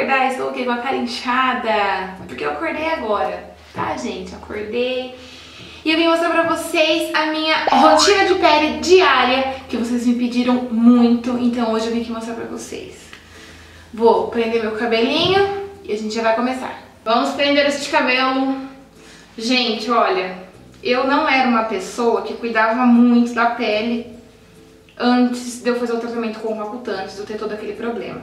acordar, estou com a cara inchada, porque eu acordei agora, tá, gente? Acordei e eu vim mostrar pra vocês a minha rotina de pele diária, que vocês me pediram muito, então hoje eu vim aqui mostrar pra vocês. Vou prender meu cabelinho e a gente já vai começar. Vamos prender este cabelo. Gente, olha, eu não era uma pessoa que cuidava muito da pele antes de eu fazer o tratamento com o Rakutan, antes de eu ter todo aquele problema.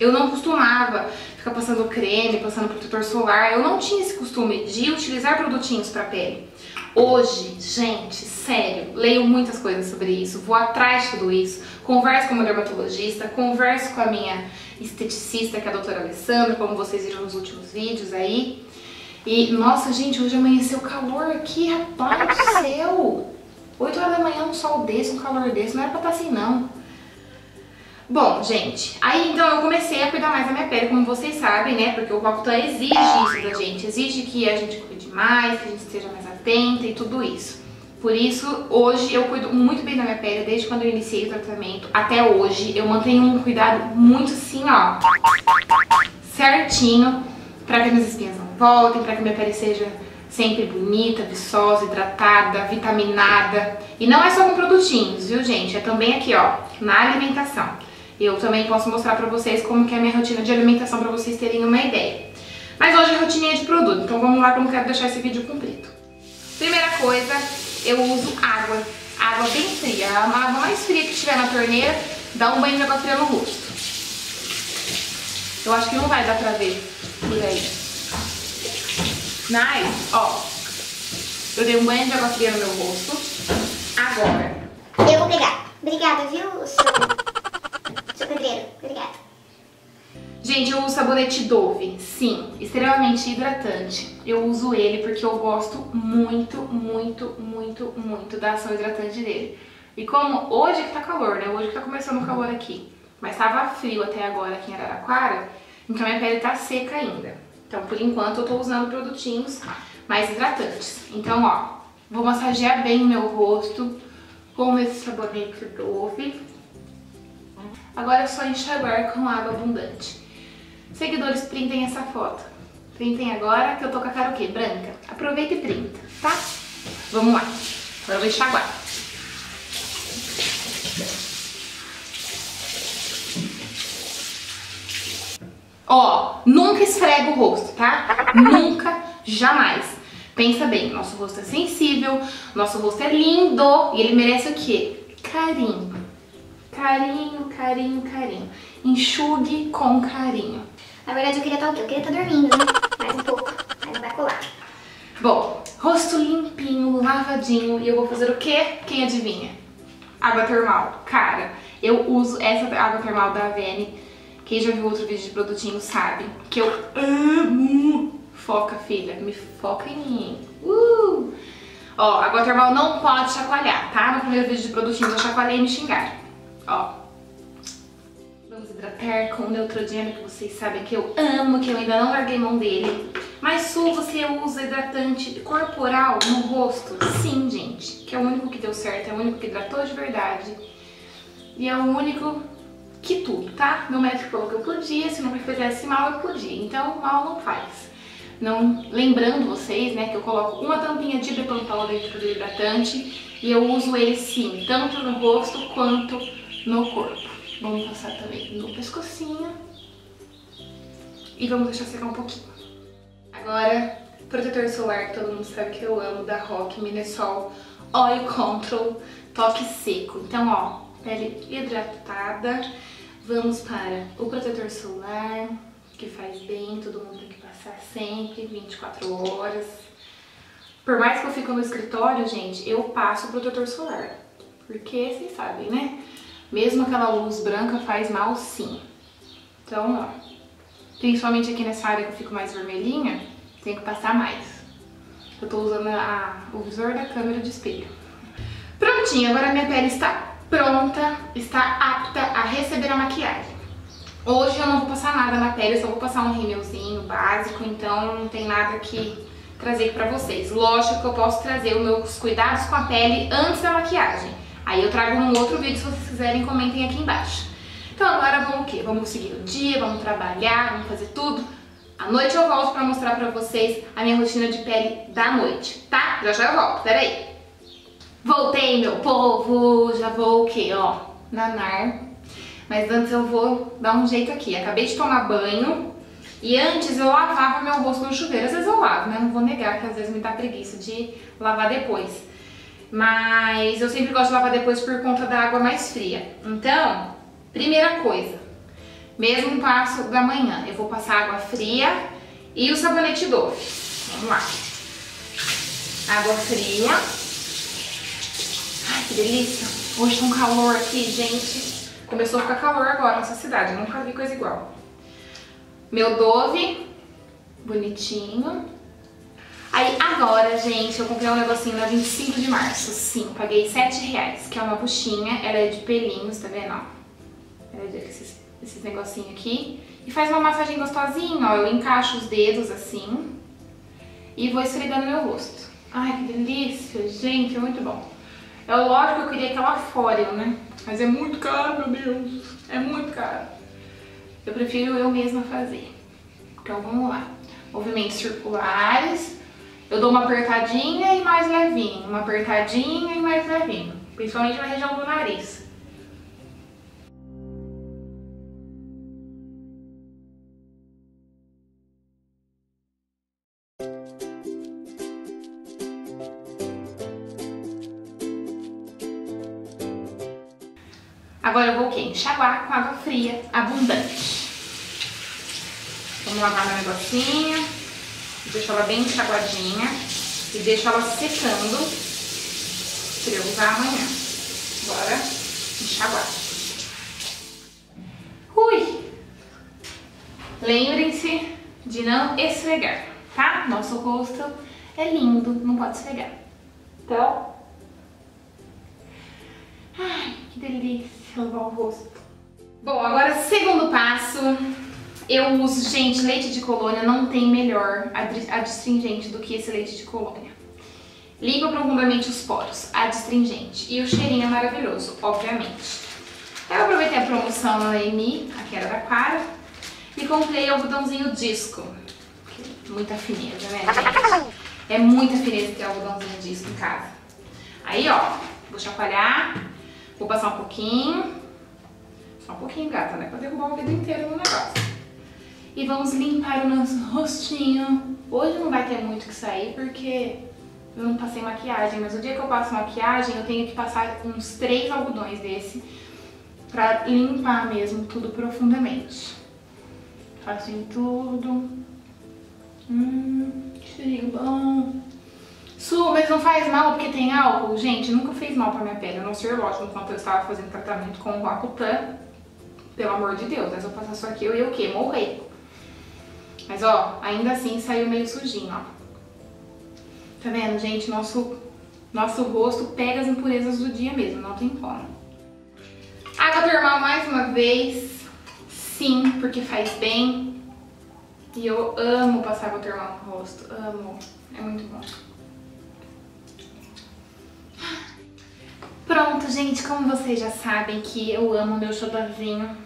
Eu não costumava ficar passando creme, passando protetor solar, eu não tinha esse costume de utilizar produtinhos para pele. Hoje, gente, sério, leio muitas coisas sobre isso, vou atrás de tudo isso, converso com meu dermatologista, converso com a minha esteticista, que é a doutora Alessandra, como vocês viram nos últimos vídeos aí. E, nossa, gente, hoje amanheceu calor aqui, rapaz do céu! 8 horas da manhã, um sol desse, um calor desse, não era pra estar tá assim, não. Bom, gente, aí então eu comecei a cuidar mais da minha pele, como vocês sabem, né? Porque o Rokutan exige isso da gente, exige que a gente cuide mais, que a gente esteja mais atenta e tudo isso. Por isso, hoje eu cuido muito bem da minha pele, desde quando eu iniciei o tratamento até hoje. Eu mantenho um cuidado muito assim, ó, certinho, pra que minhas espinhas não voltem, pra que minha pele seja sempre bonita, viçosa, hidratada, vitaminada. E não é só com produtinhos, viu gente? É também aqui, ó, na alimentação. Eu também posso mostrar pra vocês como que é a minha rotina de alimentação pra vocês terem uma ideia. Mas hoje a rotina é de produto, então vamos lá que eu não quero deixar esse vídeo comprido. Primeira coisa, eu uso água. Água bem fria, a água mais fria que tiver na torneira, dá um banho de água fria no rosto. Eu acho que não vai dar pra ver por aí. Nice. Ó, eu dei um banho de água fria no meu rosto. Agora. Eu vou pegar. Obrigada, viu, seu pedreiro. Obrigada. Gente, eu uso sabonete Dove. Sim, extremamente hidratante. Eu uso ele porque eu gosto muito, muito, muito, muito da ação hidratante dele. E como hoje que tá calor, né? Hoje que tá começando o calor aqui. Mas tava frio até agora aqui em Araraquara, então minha pele tá seca ainda. Então, por enquanto, eu tô usando produtinhos mais hidratantes. Então, ó, vou massagear bem meu rosto com esse sabonete Dove. Agora é só enxaguar com água abundante. Seguidores, printem essa foto. Printem agora que eu tô com a cara o quê? Branca. Aproveita e printa, tá? Vamos lá. Agora eu vou enxaguar. Ó, nunca esfrega o rosto, tá? nunca, jamais. Pensa bem, nosso rosto é sensível, nosso rosto é lindo e ele merece o quê? Carinho. Carinho, carinho, carinho. Enxugue com carinho. Na verdade eu queria estar o quê? Eu queria estar dormindo, né? Mais um pouco, mas não vai colar. Bom, rosto limpinho, lavadinho e eu vou fazer o quê? Quem adivinha? Água termal. Cara, eu uso essa água termal da Avene quem já viu outro vídeo de produtinho sabe que eu amo. Foca, filha, me foca em mim. Uh! Ó, água termal não pode chacoalhar, tá? No primeiro vídeo de produtinhos eu chacoalhei e me xingaram. Ó. Hidratar com Neutrogena, que vocês sabem que eu amo, que eu ainda não larguei mão dele. Mas Su, você usa hidratante corporal no rosto? Sim, gente. Que é o único que deu certo, é o único que hidratou de verdade. E é o único que tudo, tá? Meu médico falou que eu podia, se não me fizesse mal, eu podia. Então, mal não faz. Não, lembrando vocês, né, que eu coloco uma tampinha de Bepantol dentro do hidratante e eu uso ele sim, tanto no rosto quanto no corpo. Vamos passar também no pescocinho e vamos deixar secar um pouquinho. Agora, protetor solar que todo mundo sabe que eu amo, da Rock Minesol Oil Control Toque Seco. Então, ó, pele hidratada Vamos para o protetor solar, que faz bem, todo mundo tem que passar sempre, 24 horas. Por mais que eu fique no escritório, gente, eu passo o protetor solar. Porque vocês sabem, né? Mesmo aquela luz branca faz mal sim. Então, ó, principalmente aqui nessa área que eu fico mais vermelhinha, tem que passar mais. Eu tô usando a, o visor da câmera de espelho. Prontinho, agora minha pele está pronta, está apta a receber a maquiagem. Hoje eu não vou passar nada na pele, só vou passar um rímelzinho básico, então não tem nada que trazer pra vocês. Lógico que eu posso trazer os meus cuidados com a pele antes da maquiagem, Aí eu trago num outro vídeo, se vocês quiserem, comentem aqui embaixo. Então agora vamos o quê? Vamos seguir o dia, vamos trabalhar, vamos fazer tudo. À noite eu volto pra mostrar pra vocês a minha rotina de pele da noite, tá? Já já eu volto, peraí. Voltei, meu povo, já vou o quê, ó, nanar. Mas antes eu vou dar um jeito aqui. Acabei de tomar banho e antes eu lavava meu rosto no chuveiro. Às vezes eu lavo, né? Não vou negar que às vezes me dá preguiça de lavar depois. Mas eu sempre gosto de lavar depois por conta da água mais fria. Então, primeira coisa, mesmo passo da manhã, eu vou passar água fria e o sabonete Dove. Vamos lá. Água fria. Ai, que delícia. Hoje tá um calor aqui, gente. Começou a ficar calor agora nessa cidade, nunca vi coisa igual. Meu Dove, bonitinho. Aí agora, gente, eu comprei um negocinho na 25 de março, sim, paguei 7 reais, que é uma buchinha, ela é de pelinhos, tá vendo, ó? Ela é de esses, esses negocinhos aqui. E faz uma massagem gostosinha, ó, eu encaixo os dedos assim e vou esfregando meu rosto. Ai, que delícia, gente, é muito bom. É lógico que eu queria aquela Fóreo, né? Mas é muito caro, meu Deus, é muito caro. Eu prefiro eu mesma fazer. Então vamos lá. Movimentos circulares. Eu dou uma apertadinha e mais levinho. Uma apertadinha e mais levinho. Principalmente na região do nariz. Agora eu vou o quê? Enxaguar com água fria, abundante. Vamos lavar meu negocinho. Deixo ela bem enxaguadinha. E deixo ela secando pra eu usar amanhã. Bora enxaguar. Ui! Lembrem-se de não esfregar, tá? Nosso rosto é lindo, não pode esfregar. Então... Ai, que delícia lavar o rosto. Bom, agora segundo passo, eu uso, gente, leite de colônia não tem melhor adstringente do que esse leite de colônia. Limpa profundamente os poros, adstringente. E o cheirinho é maravilhoso, obviamente. Eu aproveitei a promoção na Amy, aqui era da Quara, e comprei algodãozinho disco. Muita fineza, né, gente? É muita fineza ter algodãozinho disco em casa. Aí, ó, vou chacoalhar Vou passar um pouquinho. Só um pouquinho, gata, né? Pra derrubar o vidro inteiro no negócio. E vamos limpar o nosso rostinho. Hoje não vai ter muito que sair, porque eu não passei maquiagem. Mas o dia que eu passo maquiagem, eu tenho que passar uns três algodões desse pra limpar mesmo tudo profundamente. Faço em tudo. Hum, cheirinho bom. Su, mas não faz mal porque tem álcool? Gente, nunca fez mal pra minha pele, a não ser lógico, enquanto eu estava fazendo tratamento com o Acutan. Pelo amor de Deus, né? Se eu passar isso aqui, eu ia o quê? Morrer. Mas, ó, ainda assim saiu meio sujinho, ó. Tá vendo, gente? Nosso, nosso rosto pega as impurezas do dia mesmo, não tem como. Água termal mais uma vez. Sim, porque faz bem. E eu amo passar água termal no rosto. Amo. É muito bom. Pronto, gente, como vocês já sabem que eu amo meu xodozinho,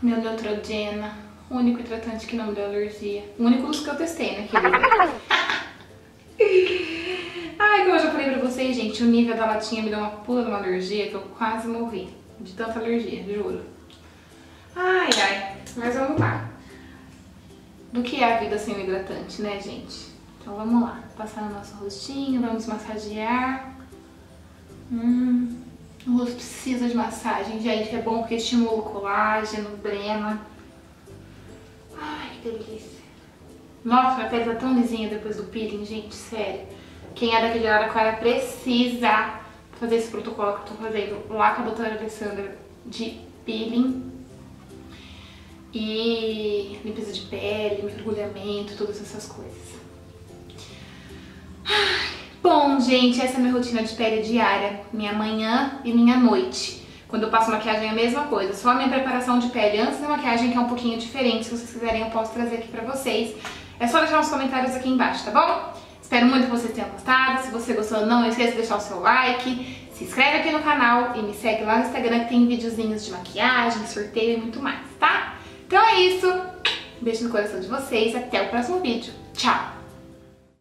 meu Neutrogena, o único hidratante que não me deu alergia. O único dos que eu testei, né, querida? Ai, como eu já falei pra vocês, gente, o nível da latinha me deu uma pula de uma alergia que eu quase morri. De tanta alergia, juro. Ai, ai, mas vamos lá. Do que é a vida sem o hidratante, né, gente? Então vamos lá, passar no nosso rostinho, vamos massagear. Hum, o rosto precisa de massagem, gente. É bom porque estimula o colágeno, drena. Que delícia. Nossa, minha pele tá tão lisinha depois do peeling, gente, sério. Quem é daqui de Araraquara precisa fazer esse protocolo que eu tô fazendo lá com a doutora Alessandra de peeling e limpeza de pele, mergulhamento, todas essas coisas. Bom, gente, essa é a minha rotina de pele diária, minha manhã e minha noite. Quando eu passo maquiagem é a mesma coisa, só a minha preparação de pele antes da maquiagem que é um pouquinho diferente, se vocês quiserem eu posso trazer aqui pra vocês. É só deixar nos comentários aqui embaixo, tá bom? Espero muito que vocês tenham gostado, se você gostou não esqueça de deixar o seu like, se inscreve aqui no canal e me segue lá no Instagram que tem videozinhos de maquiagem, sorteio e muito mais, tá? Então é isso. Beijo no coração de vocês. Até o próximo vídeo. Tchau!